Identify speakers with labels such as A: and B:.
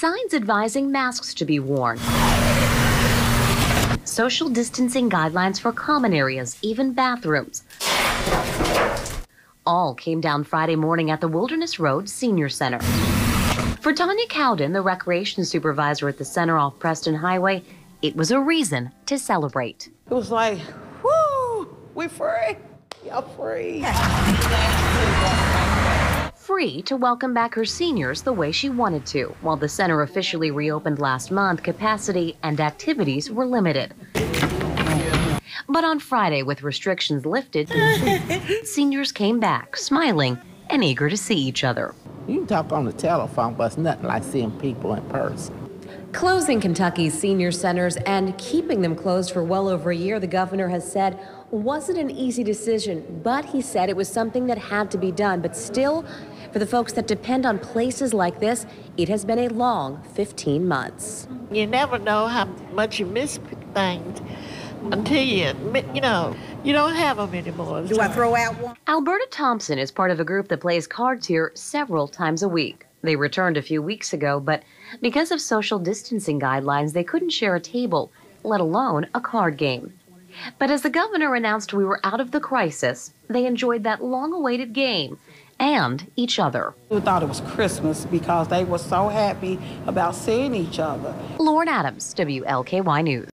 A: signs advising masks to be worn, social distancing guidelines for common areas, even bathrooms. All came down Friday morning at the Wilderness Road Senior Center. For Tanya Cowden, the recreation supervisor at the center off Preston Highway, it was a reason to celebrate.
B: It was like, whoo, we're free. Y'all free.
A: Free to welcome back her seniors the way she wanted to. While the center officially reopened last month, capacity and activities were limited. But on Friday, with restrictions lifted, seniors came back, smiling and eager to see each other.
B: You can talk on the telephone, but it's nothing like seeing people in person.
C: Closing Kentucky's senior centers and keeping them closed for well over a year, the governor has said wasn't an easy decision, but he said it was something that had to be done. But still, for the folks that depend on places like this, it has been a long 15 months.
D: You never know how much you miss things until you, you know, you don't have them anymore.
E: Do I throw out one?
A: Alberta Thompson is part of a group that plays cards here several times a week. They returned a few weeks ago, but because of social distancing guidelines, they couldn't share a table, let alone a card game. But as the governor announced we were out of the crisis, they enjoyed that long awaited game and each other.
B: We thought it was Christmas because they were so happy about seeing each other.
A: Lauren Adams, WLKY News.